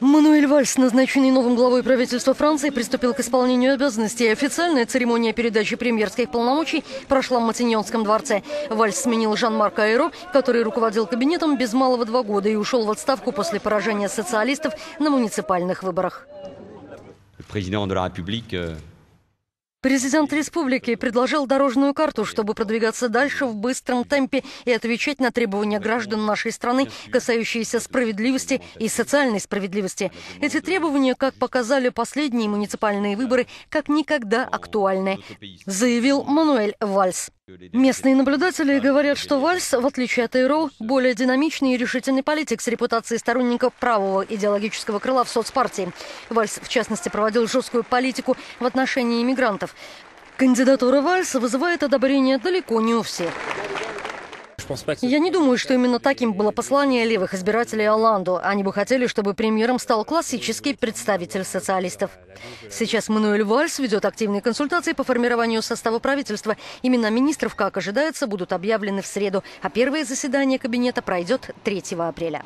Мануэль Вальс, назначенный новым главой правительства Франции, приступил к исполнению обязанностей. Официальная церемония передачи премьерских полномочий прошла в Матиньонском дворце. Вальс сменил Жан-Марк Айро, который руководил кабинетом без малого два года и ушел в отставку после поражения социалистов на муниципальных выборах. président Президент республики предложил дорожную карту, чтобы продвигаться дальше в быстром темпе и отвечать на требования граждан нашей страны, касающиеся справедливости и социальной справедливости. Эти требования, как показали последние муниципальные выборы, как никогда актуальны, заявил Мануэль Вальс. Местные наблюдатели говорят, что Вальс, в отличие от Эйро, более динамичный и решительный политик с репутацией сторонников правого идеологического крыла в соцпартии. Вальс, в частности, проводил жесткую политику в отношении иммигрантов. Кандидатура Вальса вызывает одобрение далеко не у всех. Я не думаю, что именно таким было послание левых избирателей Оланду. Они бы хотели, чтобы премьером стал классический представитель социалистов. Сейчас Мануэль Вальс ведет активные консультации по формированию состава правительства. Имена министров, как ожидается, будут объявлены в среду, а первое заседание кабинета пройдет 3 апреля.